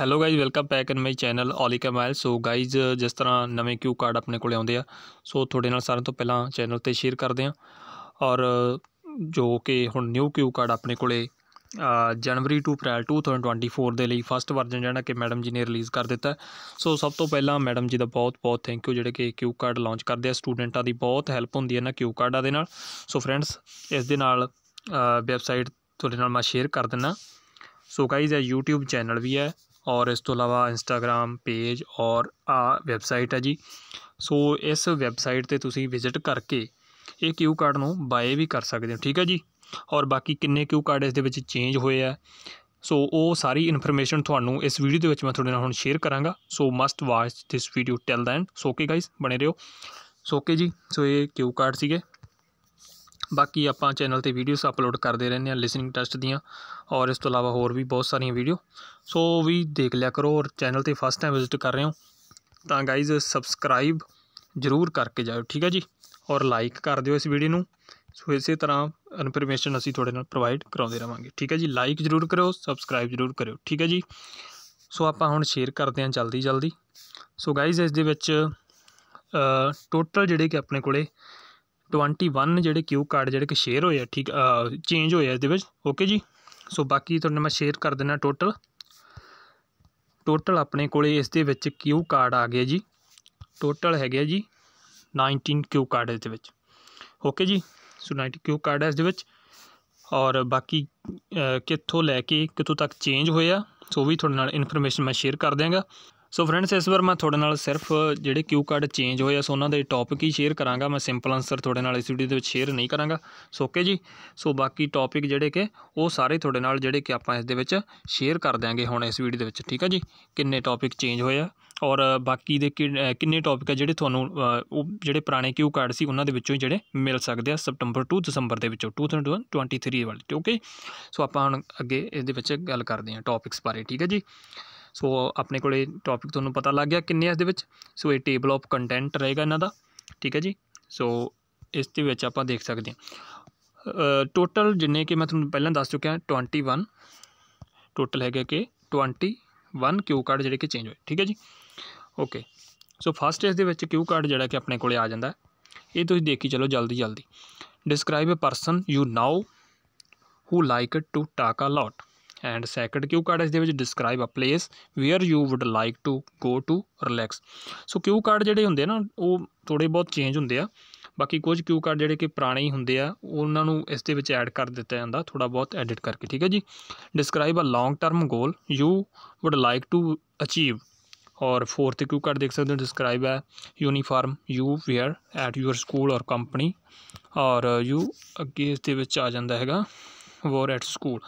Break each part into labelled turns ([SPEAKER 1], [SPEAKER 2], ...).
[SPEAKER 1] Hello guys welcome back in my channel ਓਲੀ ਕਮਾਇਲ ਸੋ guys ਜਿਸ ਤਰ੍ਹਾਂ ਨਵੇਂ ਕਿਊ ਕਾਰਡ ਆਪਣੇ ਕੋਲੇ ਆਉਂਦੇ ਆ ਸੋ ਤੁਹਾਡੇ ਨਾਲ ਸਾਰਿਆਂ ਤੋਂ ਪਹਿਲਾਂ ਚੈਨਲ ਤੇ ਸ਼ੇਅਰ ਕਰਦੇ ਆ ਔਰ ਜੋ ਕਿ ਹੁਣ ਨਿਊ ਕਿਊ ਕਾਰਡ ਆਪਣੇ ਕੋਲੇ ਜਨਵਰੀ ਟੂ ਅਪ੍ਰੈਲ 2024 ਦੇ ਲਈ ਫਸਟ ਵਰਜਨ ਜਿਹੜਾ ਕਿ ਮੈਡਮ ਜੀ ਨੇ ਰਿਲੀਜ਼ ਕਰ ਦਿੱਤਾ ਸੋ ਸਭ ਤੋਂ ਪਹਿਲਾਂ ਮੈਡਮ ਜੀ ਦਾ ਬਹੁਤ ਬਹੁਤ ਥੈਂਕ ਯੂ ਜਿਹੜੇ ਕਿ ਕਿਊ ਕਾਰਡ ਲਾਂਚ ਕਰਦੇ ਆ ਸਟੂਡੈਂਟਾਂ ਦੀ ਬਹੁਤ ਹੈਲਪ ਹੁੰਦੀ ਹੈ ਨਾ ਕਿਊ ਕਾਰਡਾਂ ਦੇ ਨਾਲ। ਸੋ ਫਰੈਂਡਸ ਇਸ ਦੇ ਨਾਲ ਵੈਬਸਾਈਟ ਤੁਹਾਡੇ ਨਾਲ ਮੈਂ ਸ਼ੇਅਰ ਕਰ ਦਿੰਨਾ ਸੋ ਗਾਈਜ਼ ਇਹ YouTube ਚੈਨਲ ਵੀ ਹੈ। ਔਰ ਇਸ ਤੋਂ ਇਲਾਵਾ ਇੰਸਟਾਗ੍ਰam ਪੇਜ ਔਰ ਆ ਵੈਬਸਾਈਟ ਹੈ ਜੀ। ਸੋ ਇਸ ਵੈਬਸਾਈਟ ਤੇ ਤੁਸੀਂ ਵਿਜ਼ਿਟ ਕਰਕੇ ਇਹ ਕਿਊ ਕਾਰਡ ਨੂੰ ਬਾਏ ਵੀ ਕਰ ਸਕਦੇ ਹੋ, ਠੀਕ ਹੈ ਜੀ? ਔਰ ਬਾਕੀ ਕਿੰਨੇ ਕਿਊ ਕਾਰਡ ਇਸ ਦੇ ਵਿੱਚ ਚੇਂਜ ਹੋਏ ਆ। ਸੋ ਉਹ ਸਾਰੀ ਇਨਫੋਰਮੇਸ਼ਨ ਤੁਹਾਨੂੰ ਇਸ ਵੀਡੀਓ ਦੇ ਵਿੱਚ ਮੈਂ ਤੁਹਾਡੇ ਨਾਲ ਹੁਣ ਸ਼ੇਅਰ ਕਰਾਂਗਾ। So must watch this video till then so okay guys ਬਣੇ ਰਹੋ। ਸੋ ਓਕੇ ਜੀ, ਸੋ ਇਹ ਕਿਊ ਕਾਰਡ ਸੀਗੇ। ਬਾਕੀ ਆਪਾਂ ਚੈਨਲ ਤੇ ਵੀਡੀਓਸ ਅਪਲੋਡ ਕਰਦੇ ਰਹਿੰਦੇ ਆ ਲਿਸਨਿੰਗ ਟੈਸਟ ਦੀਆਂ ਔਰ ਇਸ ਤੋਂ ਇਲਾਵਾ ਹੋਰ ਵੀ ਬਹੁਤ ਸਾਰੀਆਂ ਵੀਡੀਓ ਸੋ ਵੀ ਦੇਖ ਲਿਆ ਕਰੋ ਔਰ ਚੈਨਲ ਤੇ ਫਸਟ ਟਾਈਮ ਵਿਜ਼ਿਟ ਕਰ ਰਹੇ ਹੋ, ਤਾਂ ਗਾਈਜ਼ ਸਬਸਕ੍ਰਾਈਬ ਜ਼ਰੂਰ ਕਰਕੇ ਜਾਓ ਠੀਕ ਹੈ ਜੀ? ਔਰ ਲਾਈਕ ਕਰ ਦਿਓ ਇਸ ਵੀਡੀਓ ਨੂੰ। ਸੋ ਇਸੇ ਤਰ੍ਹਾਂ ਇਨਫੋਰਮੇਸ਼ਨ ਅਸੀਂ ਤੁਹਾਡੇ ਨਾਲ ਪ੍ਰੋਵਾਈਡ ਕਰਾਉਂਦੇ ਰਵਾਂਗੇ, ਠੀਕ ਹੈ ਜੀ? ਲਾਈਕ ਜ਼ਰੂਰ ਕਰਿਓ ਸਬਸਕ੍ਰਾਈਬ ਜ਼ਰੂਰ ਕਰਿਓ, ਠੀਕ ਹੈ ਜੀ? ਸੋ ਆਪਾਂ ਹੁਣ ਸ਼ੇਅਰ ਕਰਦੇ ਹਾਂ ਜਲਦੀ ਜਲਦੀ ਸੋ ਗਾਈਜ਼ ਇਸ ਦੇ ਵਿੱਚ ਟੋਟਲ ਜਿਹੜੇ ਕਿ ਆਪਣੇ ਕੋਲੇ 21 ਜਿਹੜੇ ਕਿਊ ਕਾਰਡ ਜਿਹੜੇ ਕਿ ਸ਼ੇਅਰ ਹੋਏ ਆ, ਠੀਕ ਚੇਂਜ ਹੋਏ ਆ ਇਸ ਦੇ ਵਿੱਚ ਓਕੇ ਜੀ? ਸੋ ਬਾਕੀ ਤੁਹਾਨੂੰ ਮੈਂ ਸ਼ੇਅਰ ਕਰ ਦਿੰਦਾ ਟੋਟਲ ਟੋਟਲ ਆਪਣੇ ਕੋਲੇ ਇਸ ਦੇ ਵਿੱਚ ਕਿਊ ਕਾਰਡ ਆ ਗਏ ਜੀ। ਟੋਟਲ ਹੈਗੇ ਜੀ 19 ਕਿਊ ਕਾਰਡ ਇਸ ਦੇ ਵਿੱਚ। ਓਕੇ ਜੀ? ਸੋ 90 ਕਿਊ ਕਾਰਡ ਹੈ ਇਸ ਦੇ ਵਿੱਚ। ਔਰ ਬਾਕੀ ਕਿੱਥੋਂ ਲੈ ਕੇ, ਕਿੱਥੋਂ ਤੱਕ ਚੇਂਜ ਹੋਇਆ ਸੋ ਵੀ ਤੁਹਾਡੇ ਨਾਲ ਇਨਫੋਰਮੇਸ਼ਨ ਮੈਂ ਸ਼ੇਅਰ ਕਰ ਦਿਆਂਗਾ। ਸੋ ਫਰੈਂਡਸ ਇਸ ਵਾਰ ਮੈਂ ਤੁਹਾਡੇ ਨਾਲ ਸਿਰਫ ਜਿਹੜੇ ਕਿਊ ਕਾਰਡ ਚੇਂਜ ਹੋਏ ਆ ਸੋ ਉਹਨਾਂ ਦੇ ਟੌਪਿਕ ਹੀ ਸ਼ੇਅਰ ਕਰਾਂਗਾ। ਮੈਂ ਸਿੰਪਲ ਆਨਸਰ ਤੁਹਾਡੇ ਨਾਲ ਇਸ ਵੀਡੀਓ ਦੇ ਵਿੱਚ ਸ਼ੇਅਰ ਨਹੀਂ ਕਰਾਂਗਾ। ਸੋ ਓਕੇ ਜੀ? ਸੋ ਬਾਕੀ ਟੌਪਿਕ ਜਿਹੜੇ ਕਿ, ਉਹ ਸਾਰੇ ਤੁਹਾਡੇ ਨਾਲ ਜਿਹੜੇ ਕਿ ਆਪਾਂ ਇਸ ਦੇ ਵਿੱਚ ਸ਼ੇਅਰ ਕਰ ਦਿਆਂਗੇ ਹੁਣ ਇਸ ਵੀਡੀਓ ਦੇ ਵਿੱਚ, ਠੀਕ ਹੈ ਜੀ? ਕਿੰਨੇ ਟੌਪਿਕ ਚੇਂਜ ਹੋਏ ਆ, ਔਰ ਬਾਕੀ ਦੇ ਕਿੰਨੇ ਟੌਪਿਕ ਆ ਜਿਹੜੇ ਤੁਹਾਨੂੰ ਉਹ ਜਿਹੜੇ ਪੁਰਾਣੇ ਕਿਊ ਕਾਰਡ ਸੀ, ਉਹਨਾਂ ਦੇ ਵਿੱਚੋਂ ਹੀ ਜਿਹੜੇ ਮਿਲ ਸਕਦੇ ਆ ਸਪਟੰਬਰ ਟੂ ਦਸੰਬਰ ਦੇ ਵਿੱਚੋਂ 2023 ਵਾਲੇ ਓਕੇ ਸੋ ਆਪਾਂ ਹੁਣ ਅੱਗੇ ਇਸ ਦੇ ਵਿੱਚ ਗੱਲ ਕਰਦੇ ਹਾਂ ਟੌਪਿਕਸ ਬਾਰੇ, ਠੀਕ ਹੈ ਜੀ? ਸੋ ਆਪਣੇ ਕੋਲੇ ਟੌਪਿਕ ਤੁਹਾਨੂੰ ਪਤਾ ਲੱਗ ਗਿਆ ਕਿੰਨੇ ਇਸ ਦੇ ਵਿੱਚ? ਸੋ ਇਹ ਟੇਬਲ ਆਫ ਕੰਟੈਂਟ ਰਹੇਗਾ ਇਹਨਾਂ ਦਾ, ਠੀਕ ਹੈ ਜੀ? ਸੋ ਇਸ ਦੇ ਵਿੱਚ ਆਪਾਂ ਦੇਖ ਸਕਦੇ ਹਾਂ। ਟੋਟਲ ਜਿੰਨੇ ਕਿ ਮੈਂ ਤੁਹਾਨੂੰ ਪਹਿਲਾਂ ਦੱਸ ਚੁੱਕਿਆ 21 ਟੋਟਲ ਹੈਗਾ ਕਿ 21 ਕਿਊ ਕਾਰਡ ਜਿਹੜੇ ਕਿ ਚੇਂਜ ਹੋਏ, ਠੀਕ ਹੈ ਜੀ? ਓਕੇ ਸੋ ਫਸਟ ਇਸ ਦੇ ਵਿੱਚ ਕਿਊ ਕਾਰਡ ਜਿਹੜਾ ਕਿ ਆਪਣੇ ਕੋਲੇ ਆ ਜਾਂਦਾ ਇਹ ਤੁਸੀਂ ਦੇਖੀ ਚਲੋ ਜਲਦੀ ਜਲਦੀ। Describe a person you know who like to talk a lot and second Q card ਇਸ ਦੇ ਵਿੱਚ describe a place where you would like to go to relax so Q card ਜਿਹੜੇ ਹੁੰਦੇ ਨਾ, ਉਹ ਥੋੜੇ ਬਹੁਤ ਚੇਂਜ ਹੁੰਦੇ ਆ। ਬਾਕੀ ਕੁਝ ਕਿਊ ਕਾਰਡ ਜਿਹੜੇ ਕਿ ਪੁਰਾਣੇ ਹੀ ਹੁੰਦੇ ਆ, ਉਹਨਾਂ ਨੂੰ ਇਸ ਦੇ ਵਿੱਚ ਐਡ ਕਰ ਦਿੱਤਾ ਜਾਂਦਾ ਥੋੜਾ ਬਹੁਤ ਐਡਿਟ ਕਰਕੇ, ਠੀਕ ਹੈ ਜੀ? Describe a long term goal you would like to achieve ਔਰ ਫੋਰਥ ਕਿਊ ਕਾਰਡ ਦੇਖ ਸਕਦੇ ਹੋ ਡਿਸਕ੍ਰਾਈਬ ਹੈ uniform you wear at your school or company ਔਰ ਯੂ ਅੱਗੇ ਇਸ ਦੇ ਵਿੱਚ ਆ ਜਾਂਦਾ ਹੈਗਾ। ਵੋਰ ਐਟ ਸਕੂਲ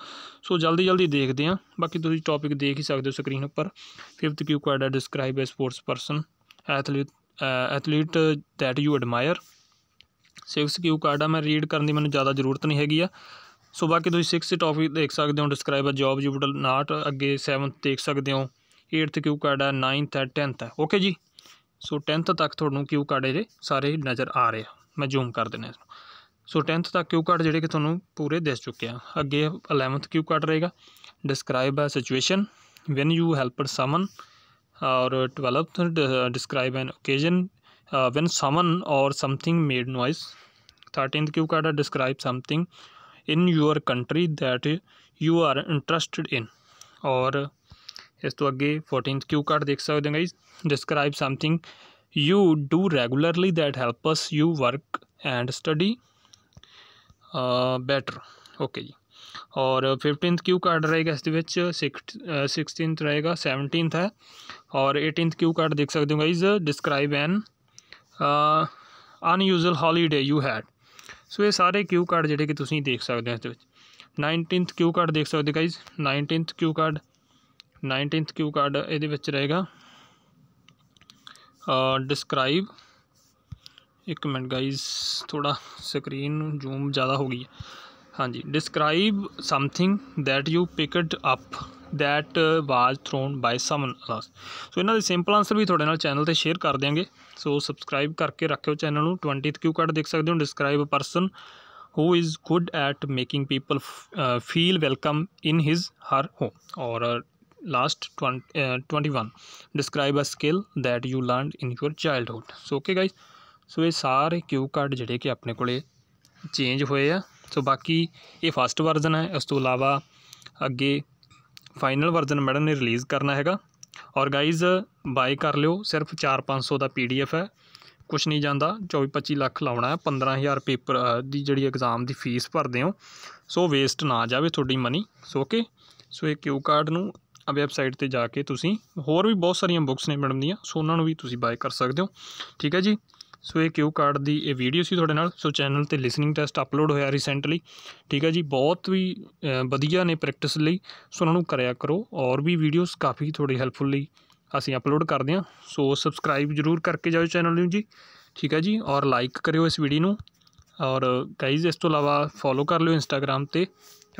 [SPEAKER 1] ਸੋ ਜਲਦੀ ਜਲਦੀ ਦੇਖਦੇ ਹਾਂ। ਬਾਕੀ ਤੁਸੀਂ ਟੌਪਿਕ ਦੇਖ ਹੀ ਸਕਦੇ ਹੋ ਸਕਰੀਨ ਉੱਪਰ। ਫਿਫਥ ਕਿਊ ਕਾਰਡ ਹੈ describe a sports person athlete athlete that you admire six Q card ਆ, ਮੈਂ ਰੀਡ ਕਰਨ ਦੀ ਮੈਨੂੰ ਜ਼ਿਆਦਾ ਜ਼ਰੂਰਤ ਨਹੀਂ ਹੈਗੀ ਆ। ਸੋ ਬਾਕੀ ਤੁਸੀਂ ਸਿਕਸ ਟੌਪਿਕ ਦੇਖ ਸਕਦੇ ਹੋ describe a job you would not ਅੱਗੇ 7th ਦੇਖ ਸਕਦੇ ਹੋ। 8th ਕਿਊ ਕਾਰਡ ਹੈ 9th ਹੈ 10th ਹੈ। ਓਕੇ ਜੀ? ਸੋ 10th ਤੱਕ ਤੁਹਾਨੂੰ ਕਿਊ ਕਾਰਡ ਇਹਦੇ ਸਾਰੇ ਨਜ਼ਰ ਆ ਰਹੇ ਆ। ਮੈਂ ਜ਼ੂਮ ਕਰ ਦਿੰਦਾ ਇਸ ਨੂੰ। ਸੋ 10th ਤੱਕ ਕਿਊ ਕਾਰਡ ਜਿਹੜੇ ਕਿ ਤੁਹਾਨੂੰ ਪੂਰੇ ਦਿਸ ਚੁੱਕੇ ਆ। ਅੱਗੇ 11th ਕਿਊ ਕਾਰਡ ਰਹੇਗਾ। Describe a situation when you helped someone ਔਰ 12th describe an occasion when someone or something made noise 13th Q card describe something in your country that you are interested in ਔਰ ਇਸ ਤੋਂ ਅੱਗੇ 14th ਕਿਊ card ਦੇਖ ਸਕਦੇ ਹੋ guys describe something you do regularly that help us you work and study better okay ਜੀ ਔਰ 15th ਕਿਊ card ਰਹੇਗਾ ਇਸ ਦੇ ਵਿੱਚ 16th ਰਹੇਗਾ 17th ਹੈ ਔਰ 18th ਕਿਊ ਕਾਰਡ ਦੇਖ ਸਕਦੇ ਹੋ guys describe an unusual holiday you had so ਇਹ ਸਾਰੇ ਕਿਊ ਕਾਰਡ ਜਿਹੜੇ ਕਿ ਤੁਸੀਂ ਦੇਖ ਸਕਦੇ ਹੋ ਇਸ ਦੇ ਵਿੱਚ 19th ਕਿਊ ਕਾਰਡ ਦੇਖ ਸਕਦੇ guys 19th Q card 19th Q card ਇਹਦੇ ਵਿੱਚ ਰਹੇਗਾ ਡਿਸਕ੍ਰਾਈਬ ਇੱਕ ਮਿੰਟ ਗਾਇਜ਼ ਥੋੜਾ ਸਕਰੀਨ ਨੂੰ ਜ਼ੂਮ ਜ਼ਿਆਦਾ ਹੋ ਗਈ ਹੈ ਹਾਂਜੀ describe something that you picked up that was thrown by someone else so ਇਹਨਾਂ ਦੇ ਸਿੰਪਲ ਆਨਸਰ ਵੀ ਤੁਹਾਡੇ ਨਾਲ ਚੈਨਲ ਤੇ ਸ਼ੇਅਰ ਕਰ ਦਿਆਂਗੇ ਸੋ ਸਬਸਕ੍ਰਾਈਬ ਕਰਕੇ ਰੱਖਿਓ ਚੈਨਲ ਨੂੰ 20th ਕਿਊ ਕਾਰਡ ਦੇਖ ਸਕਦੇ ਹੋ describe a person who is good at making people uh, feel welcome in his her home or uh, last 21 describe a skill that you learned in your childhood so okay guys so ਇਹ ਸਾਰੇ ਕਿਊ card ਜਿਹੜੇ ਕਿ ਆਪਣੇ ਕੋਲੇ change ਹੋਏ ਆ। ਸੋ ਬਾਕੀ ਇਹ ਫਸਟ ਵਰਜ਼ਨ ਹੈ। ਇਸ ਤੋਂ ਇਲਾਵਾ ਅੱਗੇ ਫਾਈਨਲ ਵਰਜ਼ਨ ਮੈਡਮ ਨੇ ਰਿਲੀਜ਼ ਕਰਨਾ ਹੈਗਾ। ਔਰ ਗਾਈਜ਼ ਬਾਈ ਕਰ ਲਿਓ। ਸਿਰਫ 4-500 ਦਾ ਪੀਡੀਐਫ ਹੈ। ਕੁਛ ਨਹੀਂ ਜਾਂਦਾ। 24-25 ਲੱਖ ਲਾਉਣਾ ਹੈ। 15000 ਪੇਪਰ ਦੀ ਜਿਹੜੀ ਐਗਜ਼ਾਮ ਦੀ ਫੀਸ ਭਰਦੇ ਹੋ। ਸੋ ਵੇਸਟ ਨਾ ਜਾਵੇ ਤੁਹਾਡੀ ਮਨੀ ਸੋ ਓਕੇ ਸੋ ਇਹ ਕਿਊ ਕਾਰਡ ਨੂੰ ਵੈਬਸਾਈਟ ਤੇ ਜਾ ਕੇ ਤੁਸੀਂ ਹੋਰ ਵੀ ਬਹੁਤ ਸਾਰੀਆਂ ਬੁੱਕਸ ਨੇ ਮੈਡਮ ਦੀਆਂ। ਸੋ ਉਹਨਾਂ ਨੂੰ ਵੀ ਤੁਸੀਂ ਬਾਏ ਕਰ ਸਕਦੇ ਹੋ। ਠੀਕ ਹੈ ਜੀ? ਸੋ ਇਹ ਕਿਊ ਕਾਰਡ ਦੀ ਇਹ ਵੀਡੀਓ ਸੀ ਤੁਹਾਡੇ ਨਾਲ। ਸੋ ਚੈਨਲ ਤੇ ਲਿਸਨਿੰਗ ਟੈਸਟ ਅਪਲੋਡ ਹੋਇਆ ਰੀਸੈਂਟਲੀ ਠੀਕ ਹੈ ਜੀ, ਬਹੁਤ ਵੀ ਵਧੀਆ ਨੇ ਪ੍ਰੈਕਟਿਸ ਲਈ। ਸੋ ਉਹਨਾਂ ਨੂੰ ਕਰਿਆ ਕਰੋ। ਔਰ ਵੀ ਵੀਡੀਓਜ਼ ਕਾਫੀ ਤੁਹਾਡੀ ਹੈਲਪਫੁਲ ਲਈ ਅਸੀਂ ਅਪਲੋਡ ਕਰਦੇ ਹਾਂ। ਸੋ ਸਬਸਕ੍ਰਾਈਬ ਜਰੂਰ ਕਰਕੇ ਜਾਓ ਚੈਨਲ ਨੂੰ ਜੀ। ਠੀਕ ਹੈ ਜੀ, ਔਰ ਲਾਈਕ ਕਰਿਓ ਇਸ ਵੀਡੀਓ ਨੂੰ। ਔਰ ਗਾਈਜ਼ ਇਸ ਤੋਂ ਇਲਾਵਾ ਫੋਲੋ ਕਰ ਲਿਓ ਇੰਸਟਾਗ੍ਰam ਤੇ।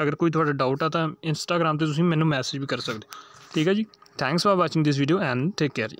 [SPEAKER 1] ਅਗਰ ਕੋਈ ਤੁਹਾਡਾ ਡਾਊਟ ਆ ਤਾਂ ਇੰਸਟਾਗ੍ਰam ਤੇ ਤੁਸੀਂ ਮੈਨੂੰ ਮੈਸੇਜ ਵੀ ਕਰ ਸਕਦੇ ਠੀਕ ਹੈ ਜੀ thanks for watching this video and take care ਜੀ।